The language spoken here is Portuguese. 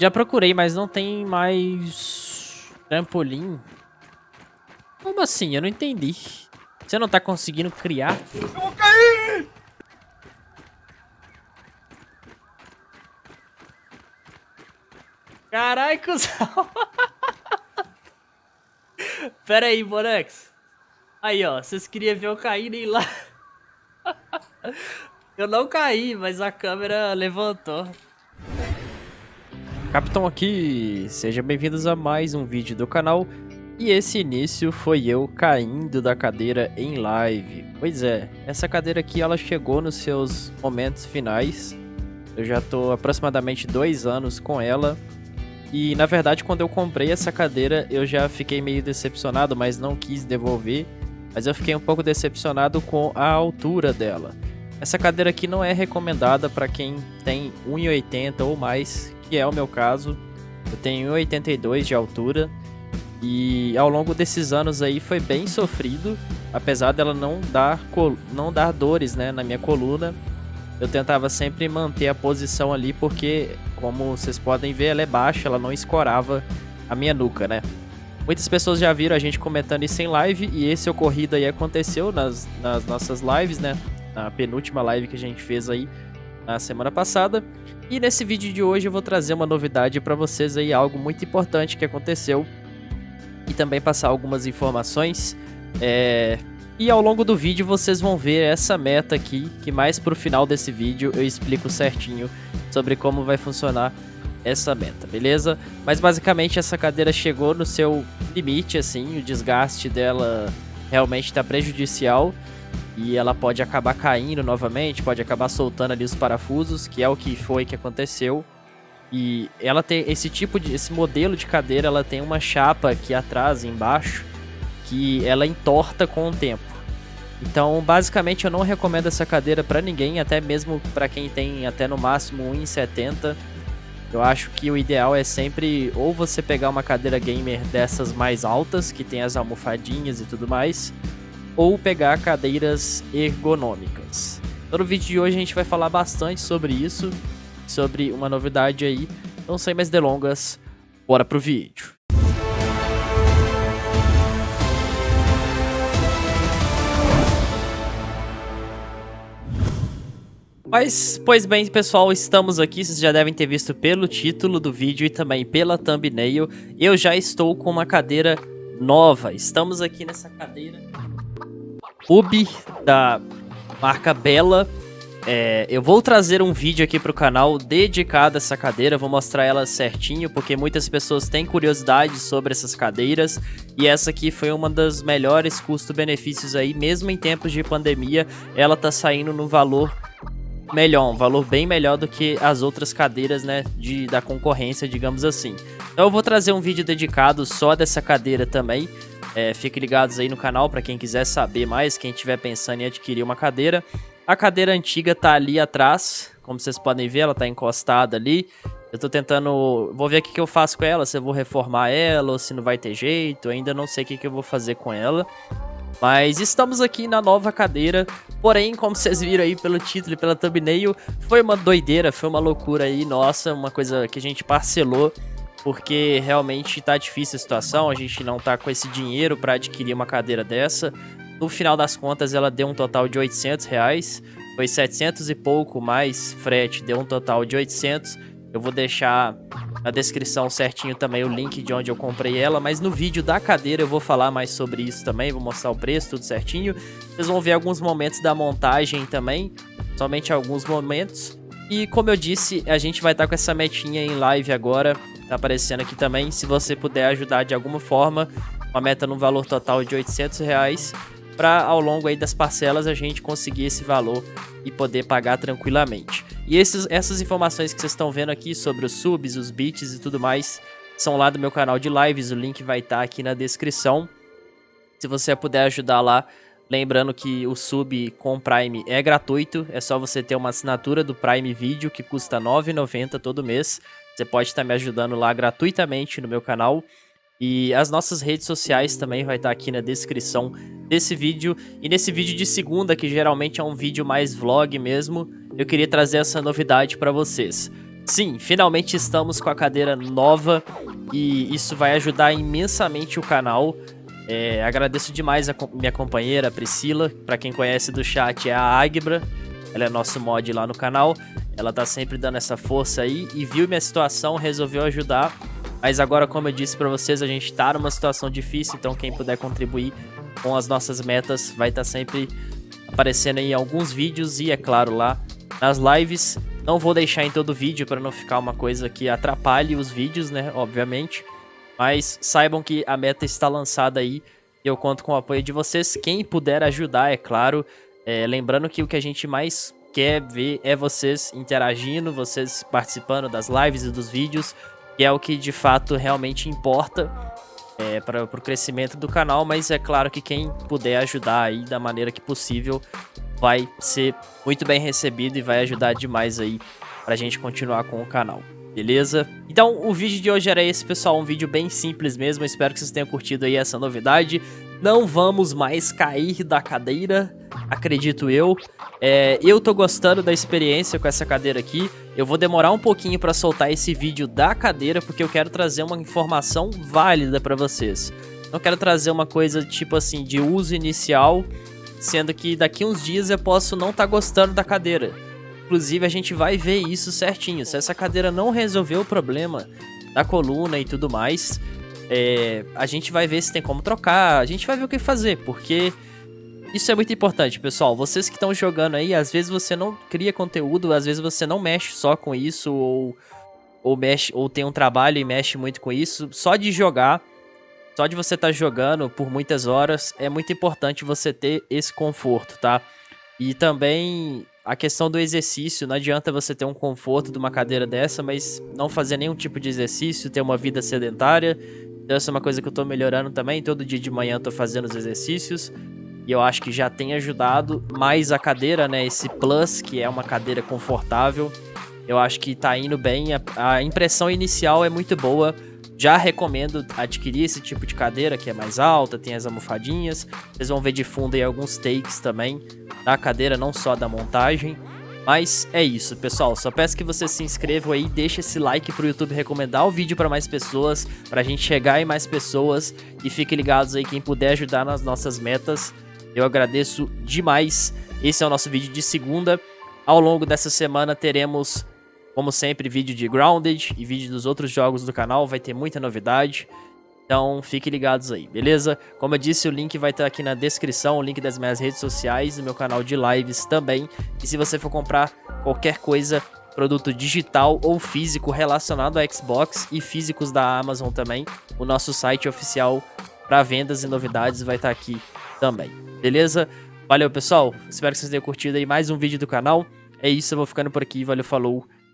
Já procurei, mas não tem mais trampolim. Como assim? Eu não entendi. Você não tá conseguindo criar? Eu vou cair! Carai, cuzão! Pera aí, Bonex. Aí, ó. Vocês queriam ver eu cair nem lá. eu não caí, mas a câmera levantou. Capitão aqui, sejam bem-vindos a mais um vídeo do canal. E esse início foi eu caindo da cadeira em live. Pois é, essa cadeira aqui ela chegou nos seus momentos finais. Eu já tô aproximadamente dois anos com ela. E na verdade, quando eu comprei essa cadeira, eu já fiquei meio decepcionado, mas não quis devolver. Mas eu fiquei um pouco decepcionado com a altura dela. Essa cadeira aqui não é recomendada para quem tem 1,80 ou mais, que é o meu caso. Eu tenho 1,82 de altura e ao longo desses anos aí foi bem sofrido, apesar dela não dar não dar dores, né, na minha coluna. Eu tentava sempre manter a posição ali porque, como vocês podem ver, ela é baixa, ela não escorava a minha nuca, né? Muitas pessoas já viram a gente comentando isso em live e esse ocorrido aí aconteceu nas, nas nossas lives, né? Na penúltima live que a gente fez aí na semana passada. E nesse vídeo de hoje eu vou trazer uma novidade para vocês aí, algo muito importante que aconteceu e também passar algumas informações. É... E ao longo do vídeo vocês vão ver essa meta aqui, que mais pro final desse vídeo eu explico certinho sobre como vai funcionar essa meta, beleza? Mas basicamente essa cadeira chegou no seu limite, assim, o desgaste dela realmente está prejudicial e ela pode acabar caindo novamente, pode acabar soltando ali os parafusos, que é o que foi que aconteceu. E ela tem esse tipo de esse modelo de cadeira, ela tem uma chapa aqui atrás, embaixo, que ela entorta com o tempo. Então, basicamente, eu não recomendo essa cadeira para ninguém, até mesmo para quem tem até no máximo 1,70. Eu acho que o ideal é sempre ou você pegar uma cadeira gamer dessas mais altas, que tem as almofadinhas e tudo mais, ou pegar cadeiras ergonômicas. Então, no vídeo de hoje a gente vai falar bastante sobre isso, sobre uma novidade aí. Não sem mais delongas, bora pro vídeo. Mas, pois bem, pessoal, estamos aqui, vocês já devem ter visto pelo título do vídeo e também pela thumbnail. Eu já estou com uma cadeira nova. Estamos aqui nessa cadeira Ubi da marca Bela. É, eu vou trazer um vídeo aqui para o canal dedicado a essa cadeira, vou mostrar ela certinho, porque muitas pessoas têm curiosidade sobre essas cadeiras, e essa aqui foi uma das melhores custo-benefícios aí, mesmo em tempos de pandemia, ela tá saindo no valor melhor, um valor bem melhor do que as outras cadeiras, né, de, da concorrência, digamos assim. Então eu vou trazer um vídeo dedicado só dessa cadeira também, é, fiquem ligados aí no canal para quem quiser saber mais, quem estiver pensando em adquirir uma cadeira. A cadeira antiga tá ali atrás, como vocês podem ver, ela tá encostada ali. Eu tô tentando, vou ver o que, que eu faço com ela, se eu vou reformar ela ou se não vai ter jeito, ainda não sei o que, que eu vou fazer com ela. Mas estamos aqui na nova cadeira, porém, como vocês viram aí pelo título e pela thumbnail, foi uma doideira, foi uma loucura aí, nossa, uma coisa que a gente parcelou porque realmente tá difícil a situação, a gente não tá com esse dinheiro para adquirir uma cadeira dessa. No final das contas, ela deu um total de 800 reais, foi 700 e pouco mais frete, deu um total de 800. Eu vou deixar na descrição certinho também o link de onde eu comprei ela, mas no vídeo da cadeira eu vou falar mais sobre isso também, vou mostrar o preço, tudo certinho. Vocês vão ver alguns momentos da montagem também, somente alguns momentos. E como eu disse, a gente vai estar tá com essa metinha em live agora, tá aparecendo aqui também. Se você puder ajudar de alguma forma, uma meta no valor total de 800 reais, para ao longo aí das parcelas a gente conseguir esse valor e poder pagar tranquilamente. E esses, essas informações que vocês estão vendo aqui sobre os subs, os bits e tudo mais, são lá do meu canal de lives, o link vai estar tá aqui na descrição. Se você puder ajudar lá, Lembrando que o sub com Prime é gratuito, é só você ter uma assinatura do Prime Video que custa R$ 9,90 todo mês. Você pode estar me ajudando lá gratuitamente no meu canal. E as nossas redes sociais também vai estar aqui na descrição desse vídeo. E nesse vídeo de segunda, que geralmente é um vídeo mais vlog mesmo, eu queria trazer essa novidade para vocês. Sim, finalmente estamos com a cadeira nova e isso vai ajudar imensamente o canal. É, agradeço demais a minha companheira Priscila, para quem conhece do chat é a Agbra, ela é nosso mod lá no canal. Ela tá sempre dando essa força aí e viu minha situação, resolveu ajudar. Mas agora, como eu disse para vocês, a gente tá numa situação difícil, então quem puder contribuir com as nossas metas vai estar tá sempre aparecendo em alguns vídeos e, é claro, lá nas lives. Não vou deixar em todo vídeo para não ficar uma coisa que atrapalhe os vídeos, né? Obviamente. Mas saibam que a meta está lançada aí e eu conto com o apoio de vocês. Quem puder ajudar, é claro. É, lembrando que o que a gente mais quer ver é vocês interagindo, vocês participando das lives e dos vídeos, que é o que de fato realmente importa é, para o crescimento do canal. Mas é claro que quem puder ajudar aí da maneira que possível vai ser muito bem recebido e vai ajudar demais aí pra gente continuar com o canal. Beleza? Então, o vídeo de hoje era esse, pessoal. Um vídeo bem simples mesmo. Espero que vocês tenham curtido aí essa novidade. Não vamos mais cair da cadeira, acredito eu. É, eu tô gostando da experiência com essa cadeira aqui. Eu vou demorar um pouquinho para soltar esse vídeo da cadeira, porque eu quero trazer uma informação válida para vocês. Não quero trazer uma coisa tipo assim de uso inicial sendo que daqui uns dias eu posso não estar tá gostando da cadeira. Inclusive, a gente vai ver isso certinho. Se essa cadeira não resolver o problema da coluna e tudo mais, é, a gente vai ver se tem como trocar, a gente vai ver o que fazer, porque isso é muito importante, pessoal. Vocês que estão jogando aí, às vezes você não cria conteúdo, às vezes você não mexe só com isso, ou, ou, mexe, ou tem um trabalho e mexe muito com isso. Só de jogar só de você estar tá jogando por muitas horas, é muito importante você ter esse conforto, tá? E também a questão do exercício, não adianta você ter um conforto de uma cadeira dessa, mas não fazer nenhum tipo de exercício, ter uma vida sedentária. Então, essa é uma coisa que eu tô melhorando também. Todo dia de manhã eu tô fazendo os exercícios. E eu acho que já tem ajudado. Mais a cadeira, né? Esse Plus, que é uma cadeira confortável. Eu acho que tá indo bem. A, a impressão inicial é muito boa. Já recomendo adquirir esse tipo de cadeira que é mais alta, tem as almofadinhas. Vocês vão ver de fundo aí alguns takes também da cadeira, não só da montagem. Mas é isso, pessoal. Só peço que vocês se inscrevam aí, deixe esse like pro YouTube recomendar o vídeo para mais pessoas, pra gente chegar em mais pessoas e fiquem ligados aí quem puder ajudar nas nossas metas. Eu agradeço demais. Esse é o nosso vídeo de segunda. Ao longo dessa semana teremos como sempre, vídeo de Grounded e vídeo dos outros jogos do canal, vai ter muita novidade. Então, fiquem ligados aí, beleza? Como eu disse, o link vai estar aqui na descrição, o link das minhas redes sociais, do meu canal de lives também. E se você for comprar qualquer coisa, produto digital ou físico relacionado a Xbox e físicos da Amazon também, o nosso site oficial para vendas e novidades vai estar aqui também, beleza? Valeu, pessoal. Espero que vocês tenham curtido aí mais um vídeo do canal. É isso, eu vou ficando por aqui. Valeu, falou.